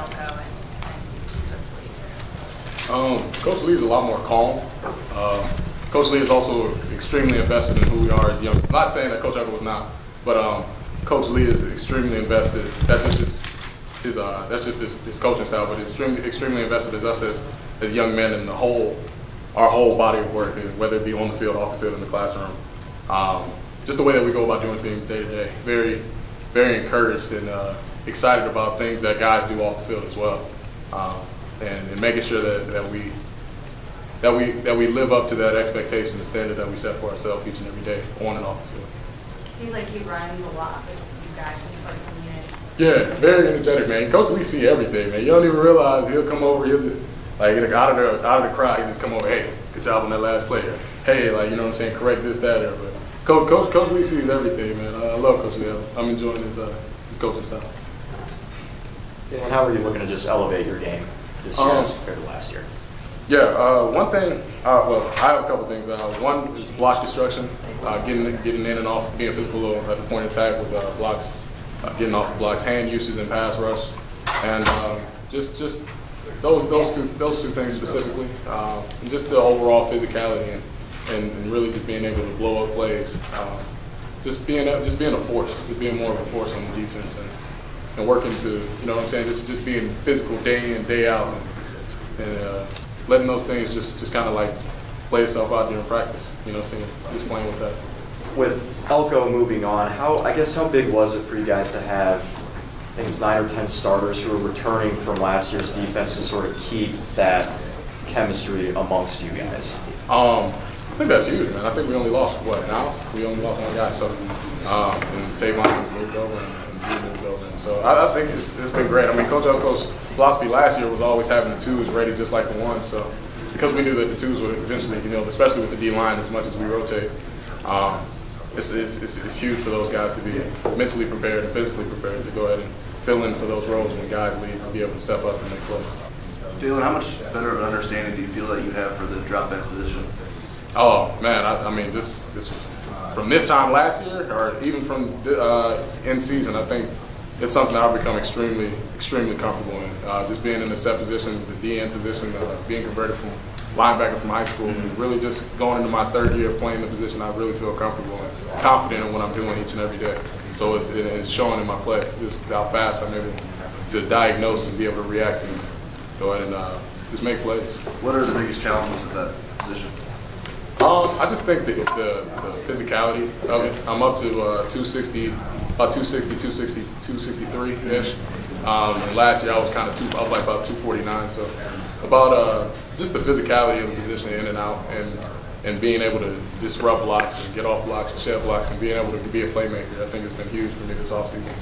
And, and Coach Lea? Um, Coach Lea is a lot more calm. Uh, Coach Lea is also extremely invested in who we are as young. Not saying that Coach Elko was not, but um, Coach Lea is extremely invested. That's just his, his uh, that's just his, his coaching style, but extremely extremely invested as us as, as young men in the whole our whole body of work, whether it be on the field, off the field, in the classroom. Um, just the way that we go about doing things day to day. Very, very encouraged and uh, excited about things that guys do off the field as well, um, and, and making sure that, that we that we that we live up to that expectation, the standard that we set for ourselves each and every day, on and off the field. Seems like he runs a lot with you guys just sort of community. Yeah, very energetic, man. Coach we see everything, man. You don't even realize he'll come over, he'll just like out of the out of the crowd, he just come over, hey, good job on that last play. Hey, like you know what I'm saying, correct this, that, or but Coach Coach Coach Lea sees everything, man. I love Coach Lea. I'm enjoying his uh, his coaching style. And how are you looking to just elevate your game this year Um, as compared to last year? Yeah, uh, one thing. Uh, well, I have a couple things. Uh, one is block destruction, uh, getting getting in and off, being physical at the point of attack with uh, blocks, uh, getting off of blocks, hand usage and pass rush, and um, just just those those two those two things specifically, uh, and just the overall physicality and, and, and really just being able to blow up plays. Just being just being a force, just being more of a force on the defense and, and working to you know what I'm saying, just just being physical day in day out and, and uh, letting those things just, just kind of like play itself out during practice. You know, seeing just playing with that. With Elko moving on, how I guess how big was it for you guys to have I think it's nine or ten starters who are returning from last year's defense to sort of keep that chemistry amongst you guys? Um, I think that's huge, man. I think we only lost what now? We only lost one guy, so um, and Tavon moved over and, moved over. So I, I think it's, it's been great. I mean, Coach Elko's philosophy last year was always having the twos ready just like the ones. So because we knew that the twos would eventually, you know, especially with the D line, as much as we rotate, um, it's, it's, it's, it's huge for those guys to be mentally prepared and physically prepared to go ahead and fill in for those roles when guys leave to be able to step up and make plays. Daelin, how much better of an understanding do you feel that you have for the drop back position? Oh man, I, I mean, just this from this time last year, or even from uh, in season, I think it's something I've become extremely, extremely comfortable in. Uh, just being in the set position, the DN position, uh, being converted from linebacker from high school, and really just going into my third year playing the position, I really feel comfortable and confident in what I'm doing each and every day. So it's, it's showing in my play, just how fast I'm able to diagnose and be able to react and go ahead and uh, just make plays. What are the biggest challenges of that position? Um, I just think the, the, the physicality of it. I'm up to uh, 260, about 260, 260, 263 ish. Um, and last year I was kind of two, I was like about 249. So about uh, just the physicality of the position in and out, and and being able to disrupt blocks and get off blocks and shed blocks, and being able to be a playmaker. I think it's been huge for me this offseason.